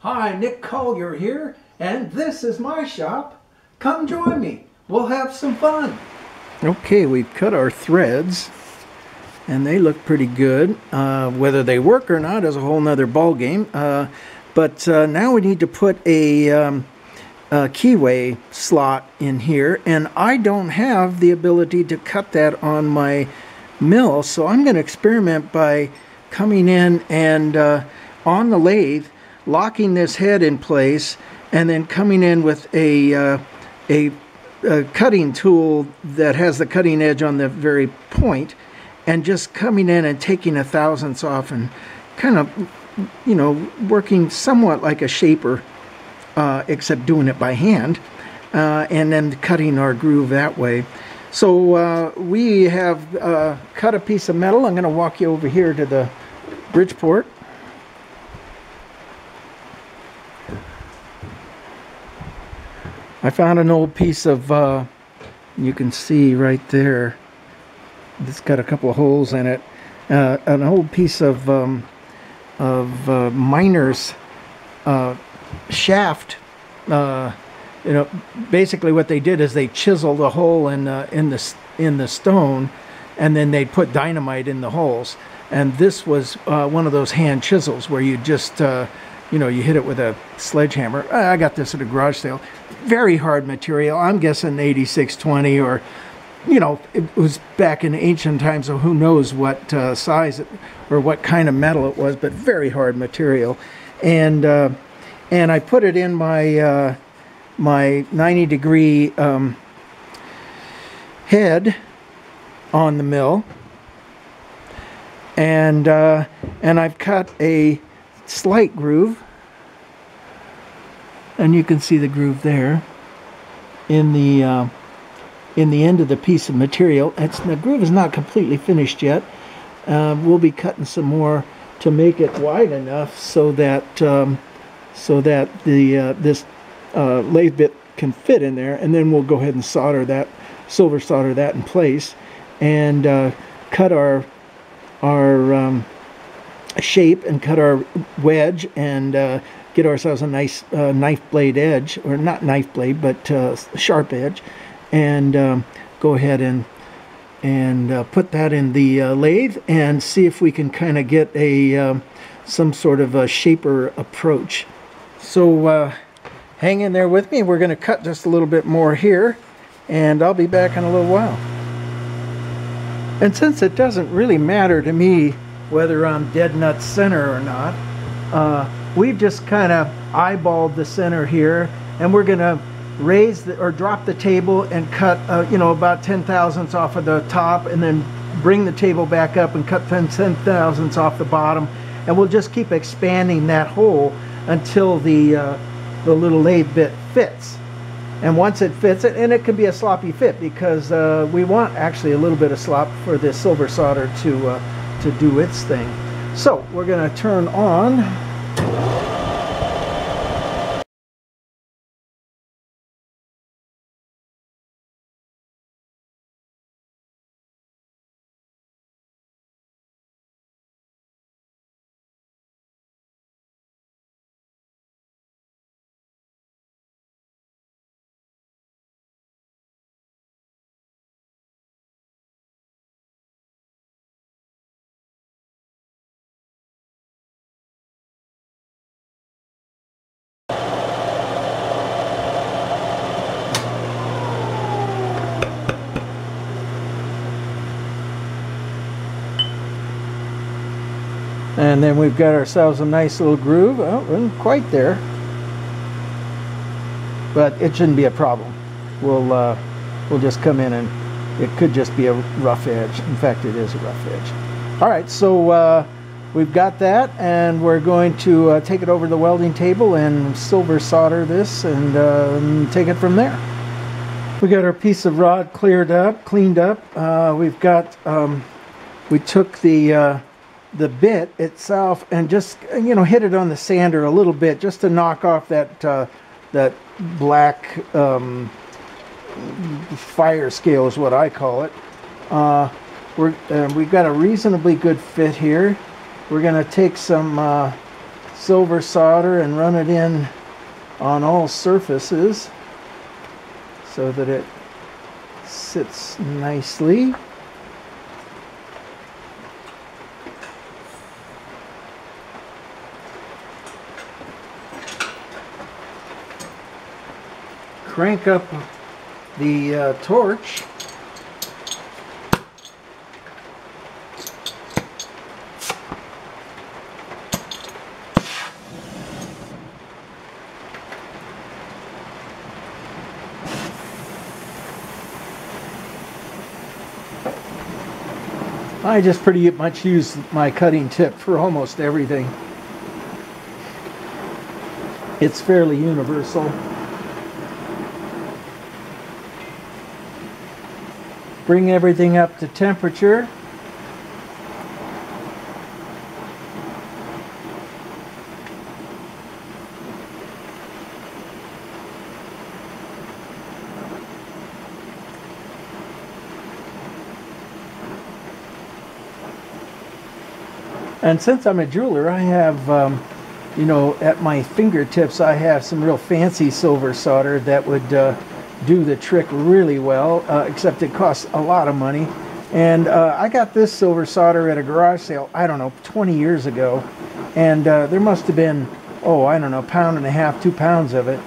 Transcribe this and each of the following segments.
Hi, Nik Colyer here, and this is my shop. Come join me. We'll have some fun. Okay, we've cut our threads, and they look pretty good. Uh, whether they work or not is a whole nother ball game. Uh, but uh, now we need to put a, um, a keyway slot in here, and I don't have the ability to cut that on my mill, so I'm going to experiment by coming in and uh, on the lathe, locking this head in place, and then coming in with a, uh, a, a, cutting tool that has the cutting edge on the very point, and just coming in and taking a thousandths off and kind of, you know, working somewhat like a shaper, uh, except doing it by hand, uh, and then cutting our groove that way. So uh, we have uh, cut a piece of metal. I'm going to walk you over here to the Bridgeport. I found an old piece of, uh, you can see right there, it's got a couple of holes in it, uh, an old piece of, um, of uh, miner's uh, shaft. You know, basically what they did is they chiseled a hole in the, in the in the stone, and then they'd put dynamite in the holes. And this was uh, one of those hand chisels where you just, uh, you know, you hit it with a sledgehammer. I got this at a garage sale. Very hard material. I'm guessing 8620 or, you know, it was back in ancient times, so who knows what uh, size it, or what kind of metal it was, but very hard material. And uh, and I put it in my uh, my 90 degree um, head on the mill and uh, and I've cut a slight groove. And you can see the groove there in the uh, in the end of the piece of material. It's the groove is not completely finished yet. Uh, we'll be cutting some more to make it wide enough so that um, so that the uh, this uh, lathe bit can fit in there. And then we'll go ahead and solder that silver solder that in place and uh, cut our our um, shape and cut our wedge and uh, get ourselves a nice uh, knife blade edge or not knife blade but uh, sharp edge and um, go ahead and and uh, put that in the lathe and see if we can kind of get a um, some sort of a shaper approach so hang in there with me. We're going to cut just a little bit more here and I'll be back in a little while. And since it doesn't really matter to me whether I'm dead nut center or not, uh, we've just kind of eyeballed the center here and we're going to raise the, or drop the table and cut, uh, you know, about 10 thousandths off of the top and then bring the table back up and cut 10, 10 thousandths off the bottom. And we'll just keep expanding that hole until the uh, the little lathe bit fits. And once it fits, it, and it can be a sloppy fit because uh, we want actually a little bit of slop for this silver solder to, uh, to do its thing. So we're going to turn on And then we've got ourselves a nice little groove. Oh, we're quite there. But it shouldn't be a problem. We'll, uh, we'll just come in and it could just be a rough edge. In fact, it is a rough edge. All right, so uh, we've got that and we're going to uh, take it over to the welding table and silver solder this and uh, take it from there. We got our piece of rod cleared up, cleaned up. Uh, we've got, um, we took the uh, the bit itself and just you know hit it on the sander a little bit just to knock off that uh, that black um, fire scale is what I call it. Uh, we're uh, we've got a reasonably good fit here. We're gonna take some uh, silver solder and run it in on all surfaces so that it sits nicely. Crank up the uh, torch I just pretty much use my cutting tip for almost everything. It's fairly universal. Bring everything up to temperature. And since I'm a jeweler, I have, um, you know, at my fingertips, I have some real fancy silver solder that would uh, do the trick really well, uh, except it costs a lot of money. And uh, I got this silver solder at a garage sale, I don't know, 20 years ago. And uh, there must have been, oh, I don't know, pound and a half, two pounds of it.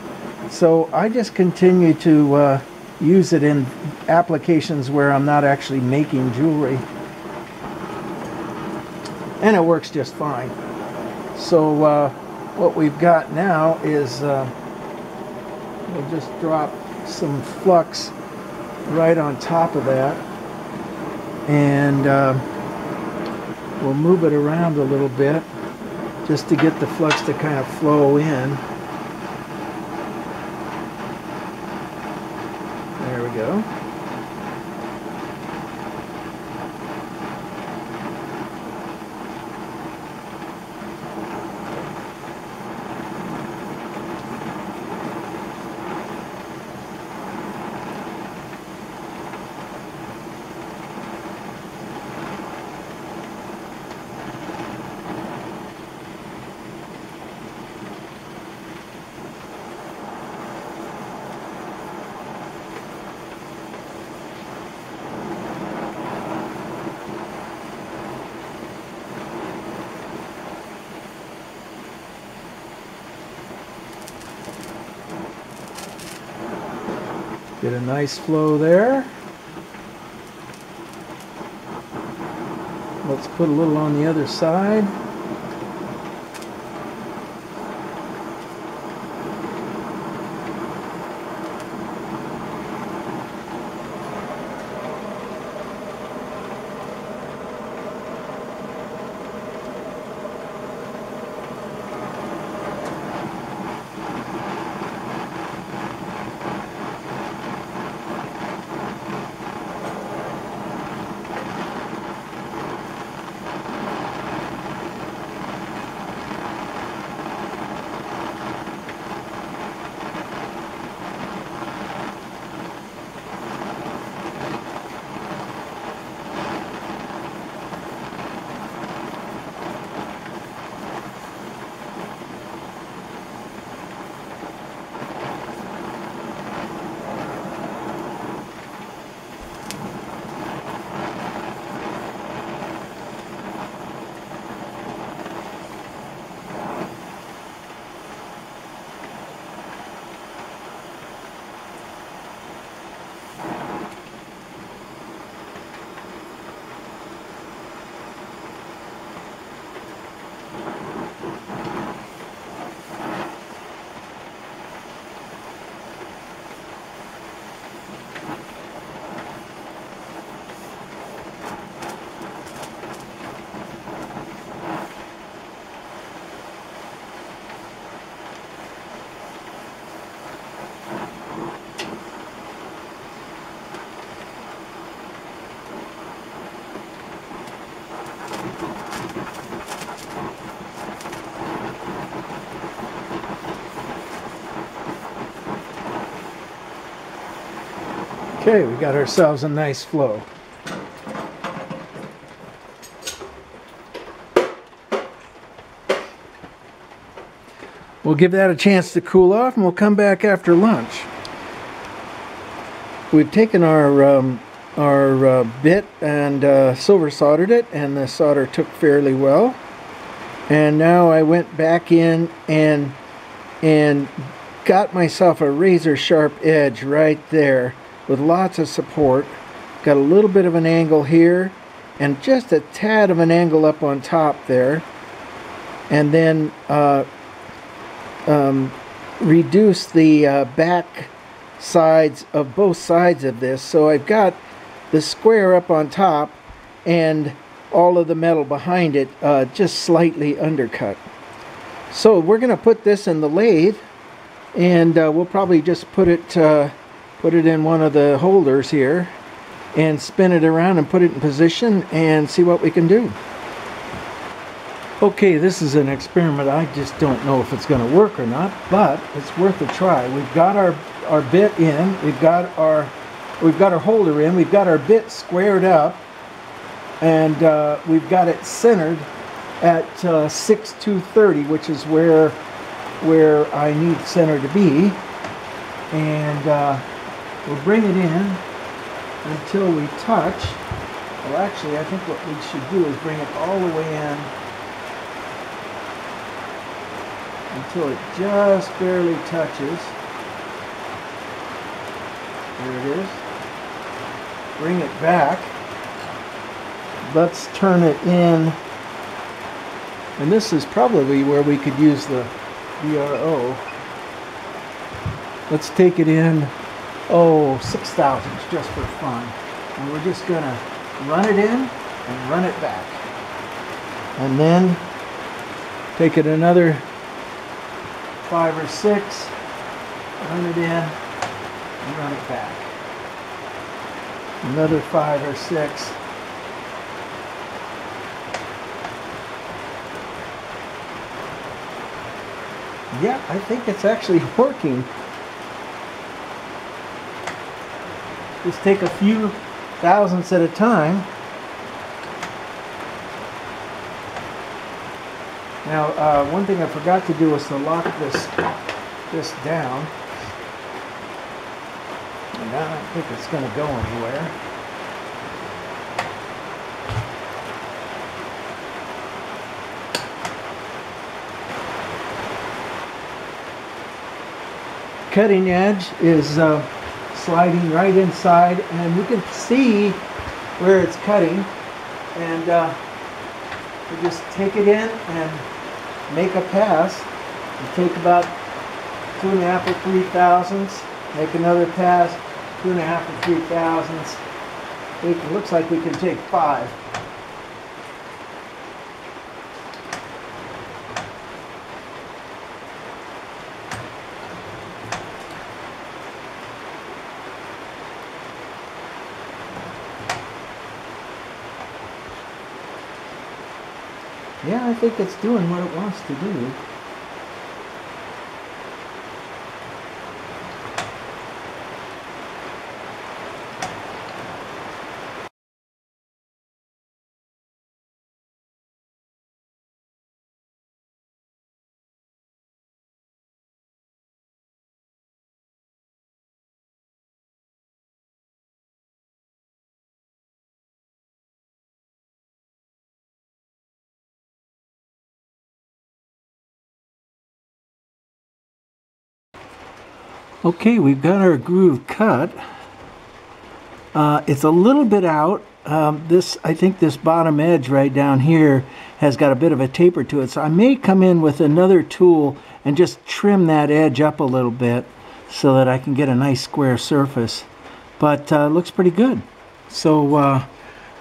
So I just continue to uh, use it in applications where I'm not actually making jewelry and it works just fine. So uh, what we've got now is uh, we'll just drop some flux right on top of that and uh, we'll move it around a little bit just to get the flux to kind of flow in. There we go. Get a nice flow there. Let's put a little on the other side. Okay, we got ourselves a nice flow. We'll give that a chance to cool off and we'll come back after lunch. We've taken our um, our uh, bit and uh, silver soldered it and the solder took fairly well. And now I went back in and and got myself a razor sharp edge right there with lots of support. Got a little bit of an angle here and just a tad of an angle up on top there. And then uh, um, reduce the uh, back sides of both sides of this. So I've got the square up on top and all of the metal behind it uh, just slightly undercut. So we're going to put this in the lathe and uh, we'll probably just put it uh, put it in one of the holders here and spin it around and put it in position and see what we can do. Okay, this is an experiment. I just don't know if it's going to work or not, but it's worth a try. We've got our, our bit in, we've got our we've got our holder in, we've got our bit squared up, and uh, we've got it centered at uh, 6 to 30, which is where where I need center to be. And uh, we'll bring it in until we touch. Well, actually, I think what we should do is bring it all the way in until it just barely touches. There it is. Bring it back. Let's turn it in. And this is probably where we could use the VRO. Let's take it in, oh, six thousandths just for fun. And we're just gonna run it in and run it back. And then take it another five or six, run it in and run it back. Another five or six, yeah, I think it's actually working. Just take a few thousandths at a time. Now, uh, one thing I forgot to do was to lock this this down. And I don't think it's going to go anywhere. cutting edge is uh, sliding right inside and you can see where it's cutting. And uh, you just take it in and make a pass. You take about two and a half or three thousandths make another pass two and a half or three thousandths. It looks like we can take five Yeah, I think it's doing what it wants to do. Okay, we've got our groove cut. Uh, it's a little bit out. Um, this, I think this bottom edge right down here has got a bit of a taper to it. So I may come in with another tool and just trim that edge up a little bit so that I can get a nice square surface. But uh, looks pretty good. So uh,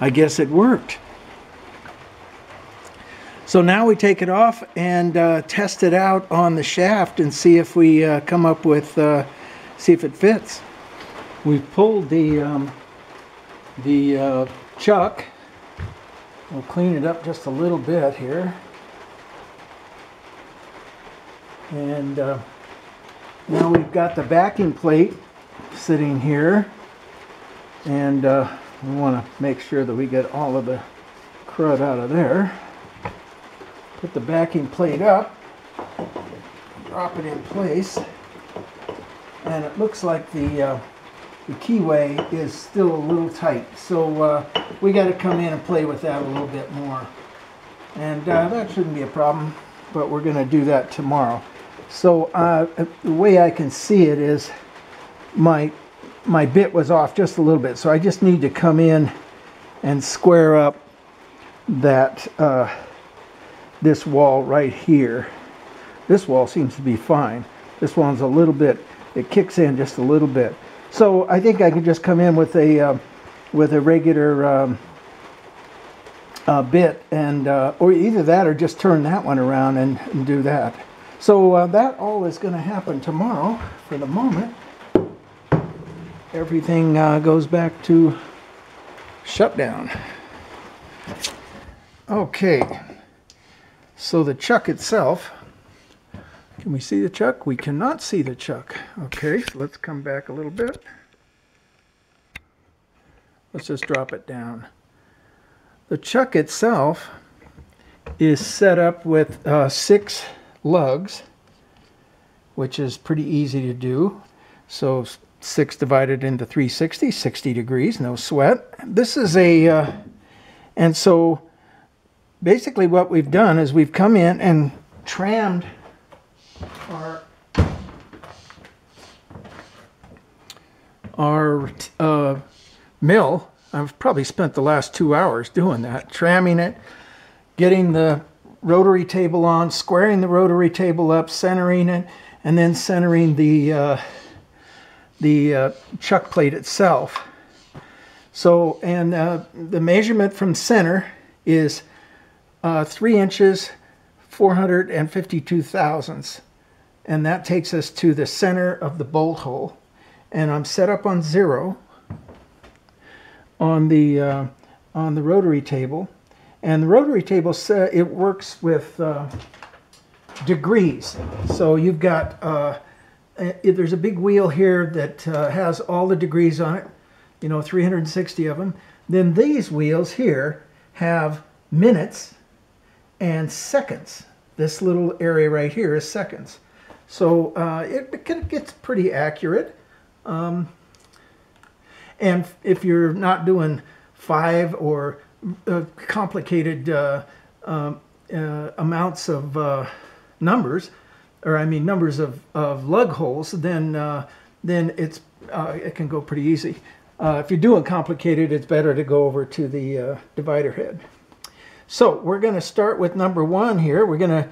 I guess it worked. So now we take it off and uh, test it out on the shaft and see if we uh, come up with, uh, see if it fits. We've pulled the, um, the uh, chuck. We'll clean it up just a little bit here. And uh, now we've got the backing plate sitting here. And uh, we want to make sure that we get all of the crud out of there put the backing plate up drop it in place. And it looks like the, uh, the keyway is still a little tight. So uh, we got to come in and play with that a little bit more. And uh, that shouldn't be a problem, but we're going to do that tomorrow. So uh, the way I can see it is my my bit was off just a little bit. So I just need to come in and square up that uh, this wall right here. This wall seems to be fine. This one's a little bit, it kicks in just a little bit. So I think I could just come in with a uh, with a regular um, uh, bit and uh, or either that or just turn that one around and, and do that. So uh, that all is going to happen tomorrow for the moment everything uh, goes back to shutdown. Okay, so the chuck itself, can we see the chuck? We cannot see the chuck. Okay, so let's come back a little bit. Let's just drop it down. The chuck itself is set up with uh, six lugs, which is pretty easy to do. So 6 divided into 360, 60 degrees, no sweat. This is a, uh, and so basically what we've done is we've come in and trammed our, our uh, mill. I've probably spent the last two hours doing that, tramming it, getting the rotary table on, squaring the rotary table up, centering it, and then centering the uh, the uh, chuck plate itself. So, and uh, the measurement from center is uh, 3 inches, 452 thousandths. And that takes us to the center of the bolt hole. And I'm set up on zero on the, uh, on the rotary table. And the rotary table, it works with uh, degrees. So you've got uh, there's a big wheel here that uh, has all the degrees on it, you know, 360 of them. Then these wheels here have minutes and seconds. This little area right here is seconds. So uh, it, it, gets pretty accurate. Um, and if you're not doing five or uh, complicated uh, um, uh, amounts of numbers, or I mean numbers of, of lug holes, then uh, then it's uh, it can go pretty easy. Uh, if you're doing complicated, it's better to go over to the uh, divider head. So we're going to start with number one here. We're going to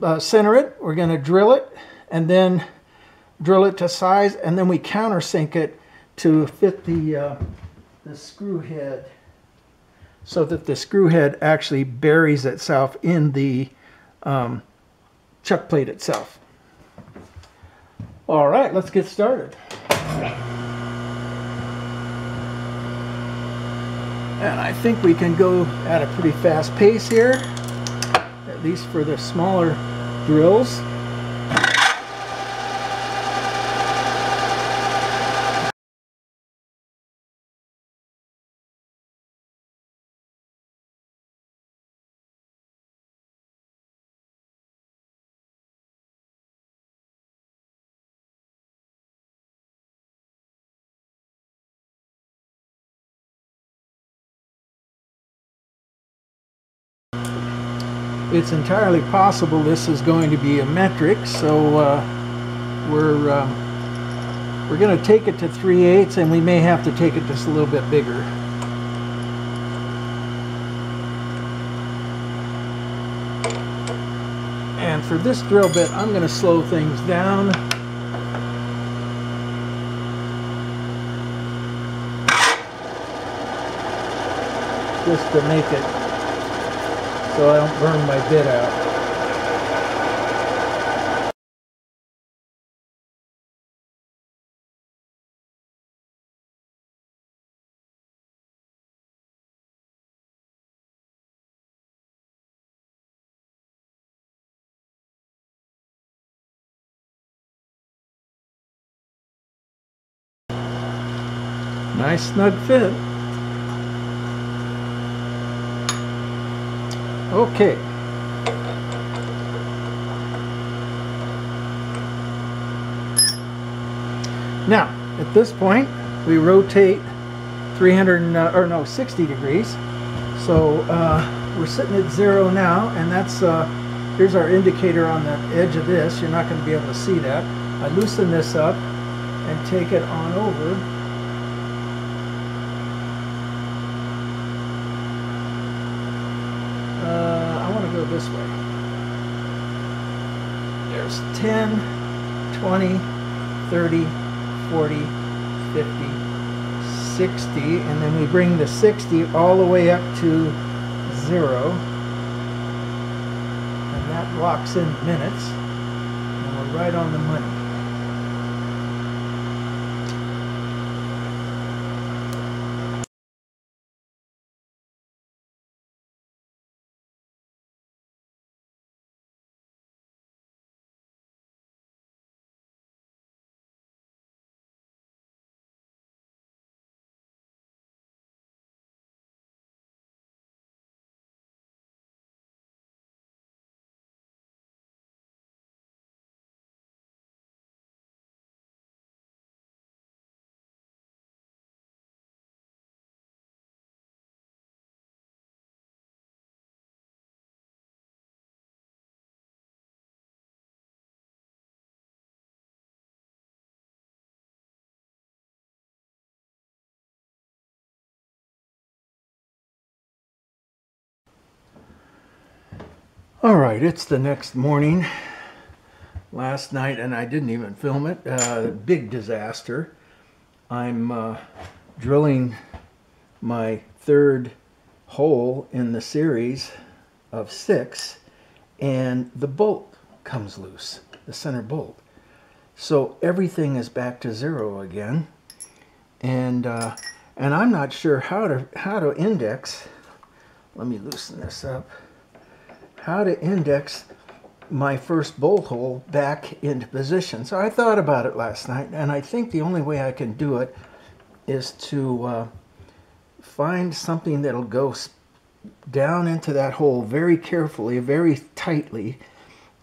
uh, center it. We're going to drill it, and then drill it to size, and then we countersink it to fit the uh, the screw head, so that the screw head actually buries itself in the um, chuck plate itself. All right, let's get started. And I think we can go at a pretty fast pace here, at least for the smaller drills. It's entirely possible this is going to be a metric, so uh, we're um, we're going to take it to 3 eighths, and we may have to take it just a little bit bigger. And for this drill bit, I'm going to slow things down. Just to make it so I don't burn my bit out. Nice snug fit. Okay. Now, at this point, we rotate 300, uh, or no, 60 degrees. So uh, we're sitting at zero now, and that's, uh, here's our indicator on the edge of this. You're not going to be able to see that. I loosen this up and take it on over 20, 30, 40, 50, 60, and then we bring the 60 all the way up to zero. And that locks in minutes. And we're right on the money. All right, it's the next morning. Last night, and I didn't even film it, uh, big disaster. I'm uh, drilling my third hole in the series of six, and the bolt comes loose, the center bolt. So everything is back to zero again, and uh, and I'm not sure how to how to index. Let me loosen this up how to index my first bolt hole back into position. So I thought about it last night, and I think the only way I can do it is to uh, find something that'll go down into that hole very carefully, very tightly,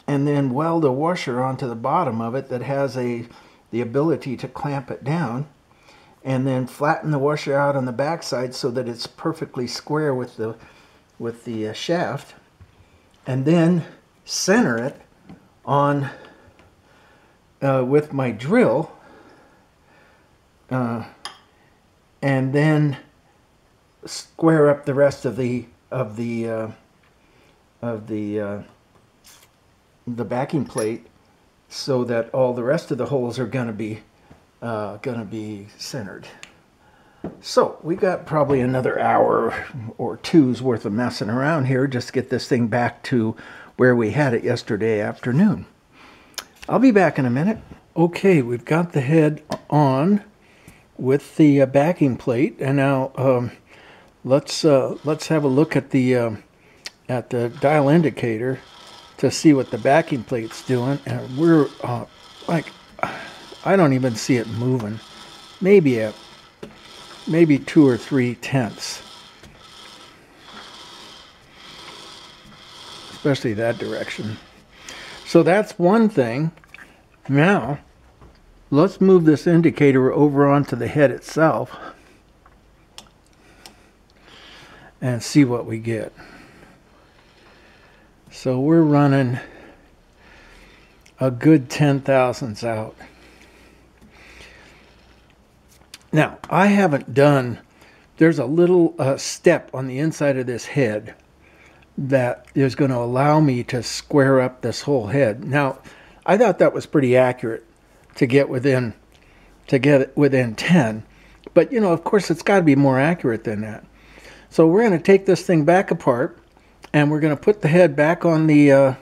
and then weld a washer onto the bottom of it that has a the ability to clamp it down and then flatten the washer out on the backside so that it's perfectly square with the with the uh, shaft and then center it on uh, with my drill uh, and then square up the rest of the of the uh, of the uh, the backing plate so that all the rest of the holes are going to be uh, going to be centered. So we got probably another hour or two's worth of messing around here just to get this thing back to where we had it yesterday afternoon. I'll be back in a minute. Okay, we've got the head on with the uh, backing plate, and now um, let's uh, let's have a look at the uh, at the dial indicator to see what the backing plate's doing. And we're uh, like, I don't even see it moving. Maybe a maybe two or three tenths. Especially that direction. So that's one thing. Now, let's move this indicator over onto the head itself and see what we get. So we're running a good 10 thousandths out. Now, I haven't done, there's a little uh, step on the inside of this head that is going to allow me to square up this whole head. Now, I thought that was pretty accurate to get within to get within 10. But, you know, of course, it's got to be more accurate than that. So we're going to take this thing back apart, and we're going to put the head back on the uh,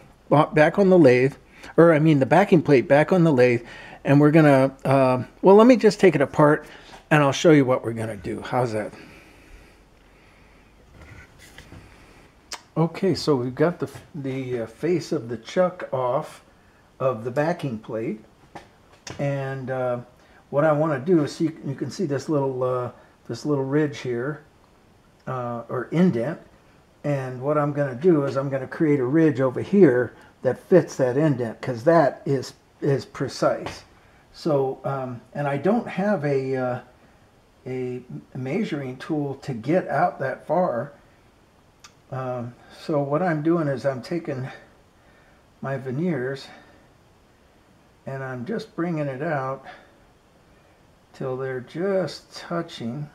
back on the lathe, or I mean the backing plate back on the lathe, and we're going to, uh, well, let me just take it apart and I'll show you what we're going to do. How's that? Okay, so we've got the, the uh, face of the chuck off of the backing plate. And uh, what I want to do is see, you can see this little, uh, this little ridge here, uh, or indent. And what I'm going to do is I'm going to create a ridge over here that fits that indent because that is, is precise. So, um, and I don't have a, uh, a measuring tool to get out that far. Um, so what I'm doing is I'm taking my verniers and I'm just bringing it out till they're just touching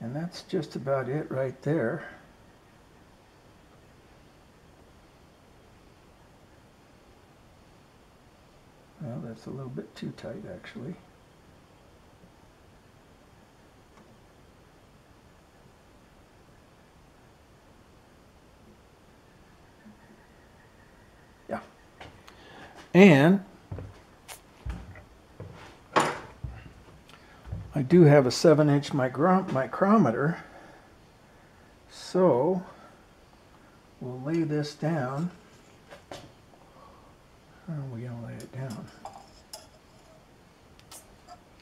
and that's just about it right there. Well, that's a little bit too tight actually. And I do have a 7 inch micrometer. So we'll lay this down. How are we going to lay it down?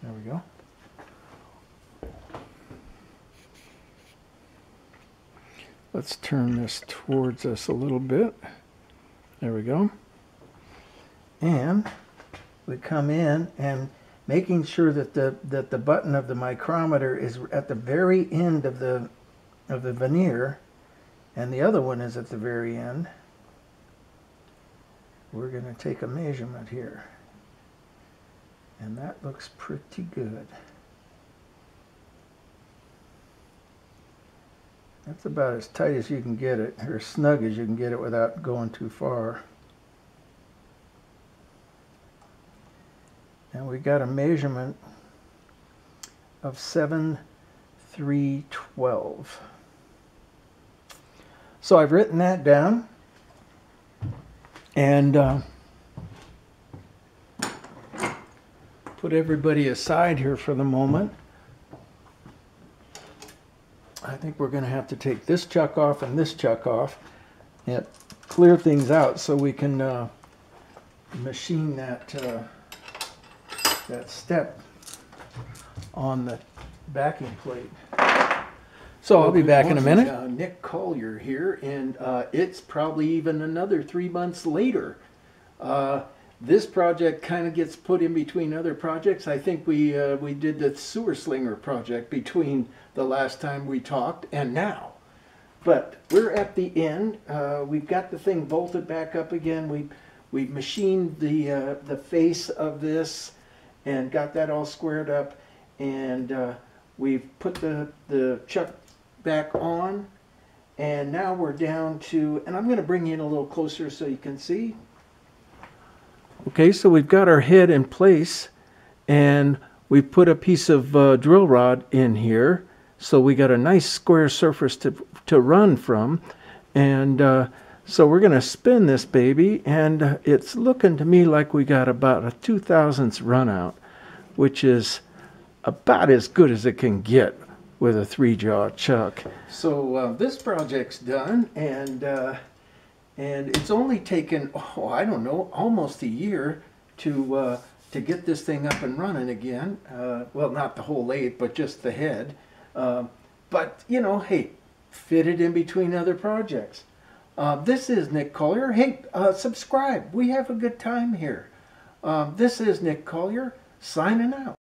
There we go. Let's turn this towards us a little bit. There we go. And we come in and making sure that the that the button of the micrometer is at the very end of the of the vernier and the other one is at the very end. We're going to take a measurement here. And that looks pretty good. That's about as tight as you can get it or as snug as you can get it without going too far and we got a measurement of 7 3 12 so I've written that down. And uh, put everybody aside here for the moment. I think we're going to have to take this chuck off and this chuck off. And clear things out so we can uh, machine that uh, that step on the backing plate. So I'll be back in a minute. Uh, Nik Colyer here, and uh, it's probably even another three months later. Uh, this project kind of gets put in between other projects. I think we uh, we did the sewer slinger project between the last time we talked and now. But we're at the end. Uh, we've got the thing bolted back up again. We we machined the uh, the face of this and got that all squared up and uh, we've put the, the chuck back on and now we're down to, and I'm going to bring you in a little closer so you can see. Okay, so we've got our head in place and we've put a piece of uh, drill rod in here. So we got a nice square surface to, to run from. And uh, so we're going to spin this baby, and uh, it's looking to me like we got about a two thousandths run out, which is about as good as it can get with a three-jaw chuck. So uh, this project's done, and uh, and it's only taken oh I don't know almost a year to uh, to get this thing up and running again. Uh, well, not the whole lathe, but just the head. Uh, but you know, hey, fit it in between other projects. Uh, this is Nik Colyer. Hey, uh, subscribe. We have a good time here. Um, this is Nik Colyer signing out.